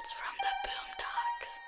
It's from the Boondocks.